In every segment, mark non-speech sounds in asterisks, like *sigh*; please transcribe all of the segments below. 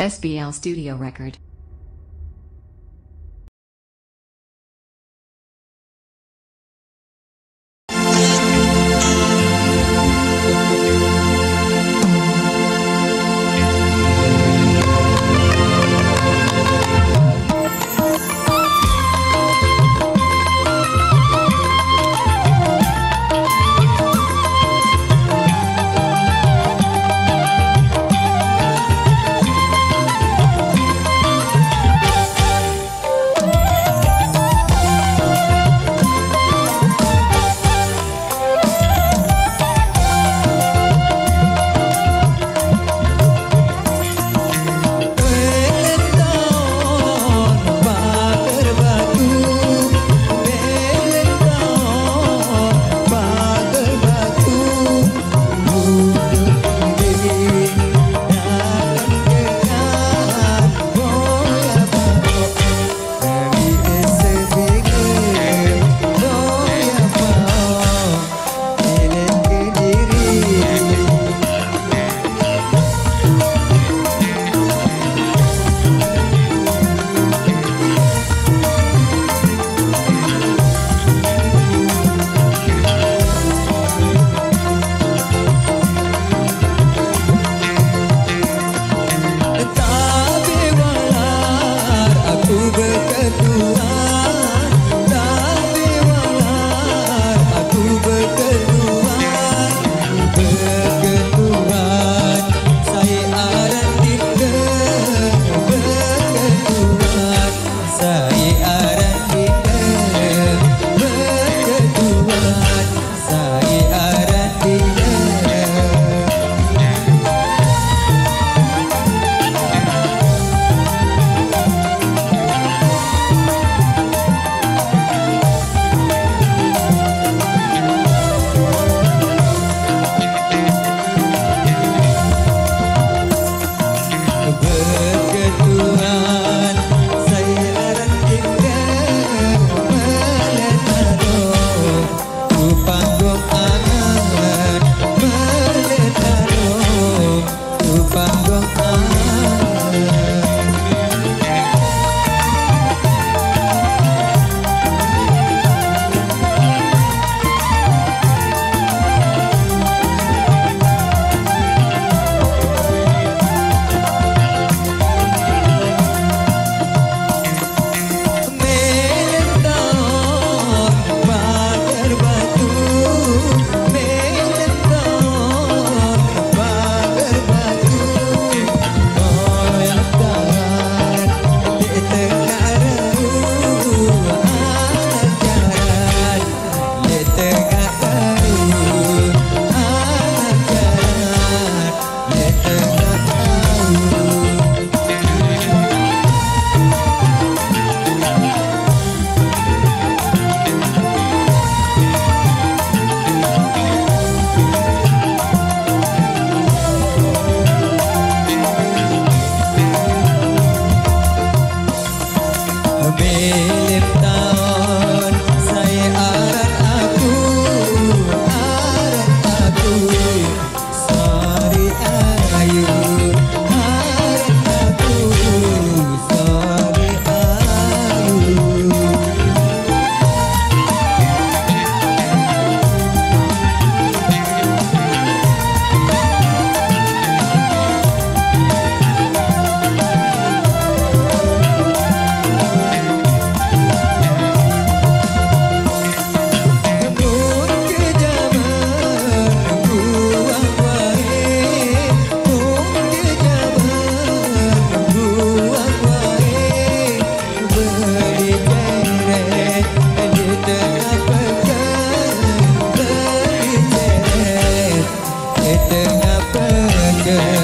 SBL Studio Record. Ooh. Ah. එතන පැක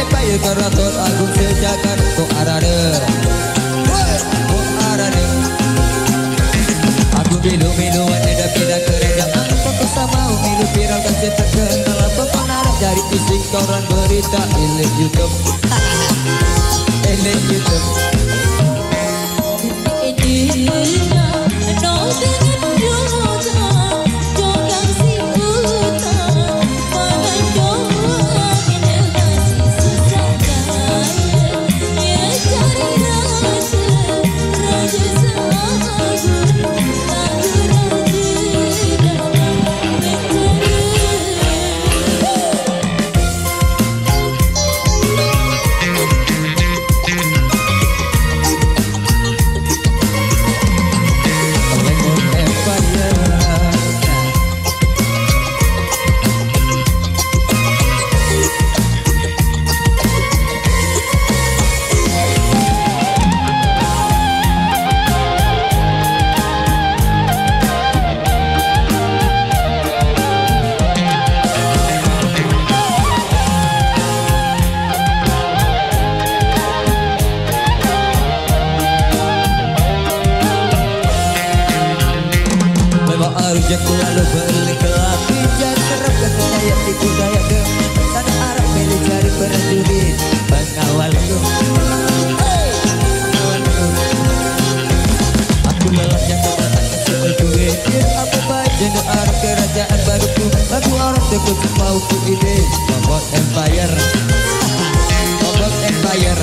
Sudah empire keraton agung sejagat Kok arade Kok arade Aku bilu-bilu ada pindah kerajaan Fokus sama milu viral kasih terkenal. Pengarang dari isi koran berita. Ilik Youtube. *laughs* Ilik Youtube Sejak lalu beli kelap Pijar serap ke saya di budaya ke. Tanah Arab pilih cari prajurit Pengawalku Aku lelah yang kedatang ke sebel gue Biar apa baik jenuh Arab kerajaan baruku Lagu orang dekat ku ide Membuat empire. Membuat empire